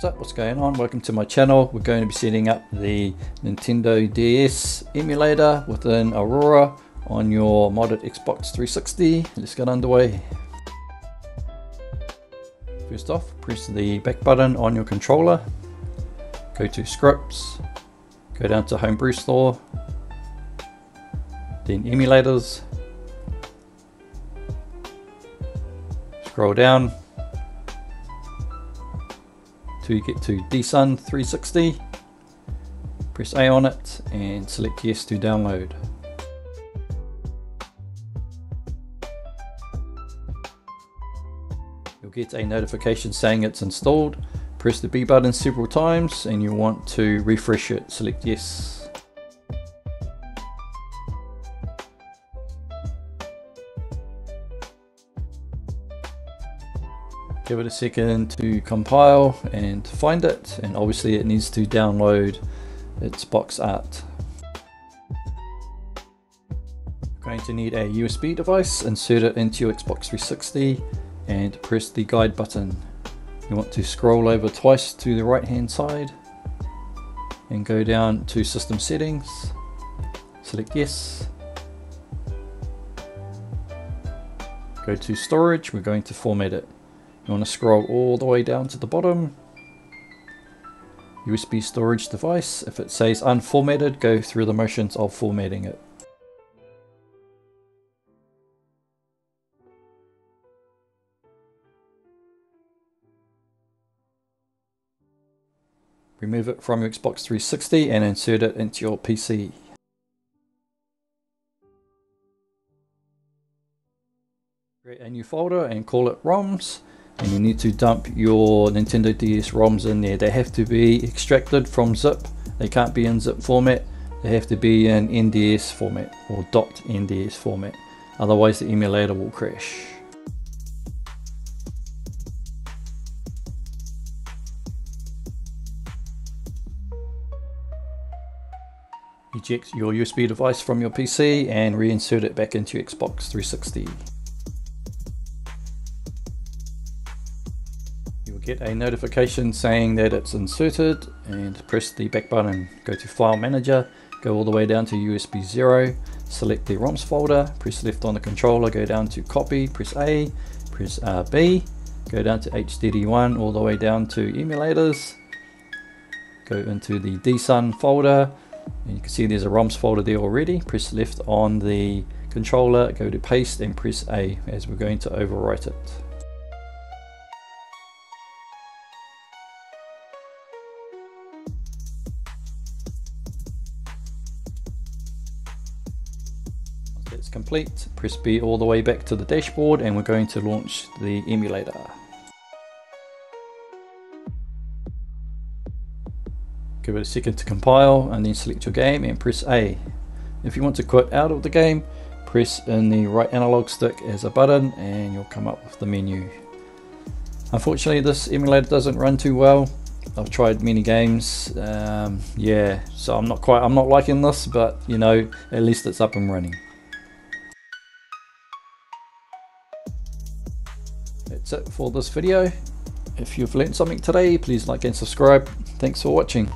What's up, what's going on? Welcome to my channel. We're going to be setting up the Nintendo DS emulator within Aurora on your modded Xbox 360. Let's get underway. First off, press the back button on your controller. Go to scripts. Go down to Homebrew Store. Then emulators. Scroll down you get to DSUN 360. Press A on it and select yes to download. You'll get a notification saying it's installed. Press the B button several times and you want to refresh it. Select yes. Give it a second to compile and find it and obviously it needs to download its box art. Going to need a USB device, insert it into your Xbox 360 and press the guide button. You want to scroll over twice to the right hand side and go down to system settings, select yes. Go to storage, we're going to format it. You want to scroll all the way down to the bottom. USB storage device. If it says unformatted, go through the motions of formatting it. Remove it from your Xbox 360 and insert it into your PC. Create a new folder and call it ROMs and you need to dump your Nintendo DS ROMs in there. They have to be extracted from zip. They can't be in zip format. They have to be in NDS format or .nds format. Otherwise the emulator will crash. Eject your USB device from your PC and reinsert it back into Xbox 360. Get a notification saying that it's inserted and press the back button. Go to File Manager, go all the way down to USB 0, select the ROMs folder, press left on the controller, go down to Copy, press A, press uh, B, go down to HDD1 all the way down to Emulators, go into the DSUN folder, and you can see there's a ROMs folder there already, press left on the controller, go to Paste and press A as we're going to overwrite it. It's complete, press B all the way back to the dashboard and we're going to launch the emulator. Give it a second to compile and then select your game and press A. If you want to quit out of the game, press in the right analog stick as a button and you'll come up with the menu. Unfortunately this emulator doesn't run too well. I've tried many games, um, yeah, so I'm not quite, I'm not liking this, but you know, at least it's up and running. That's it for this video. If you've learned something today, please like and subscribe. Thanks for watching.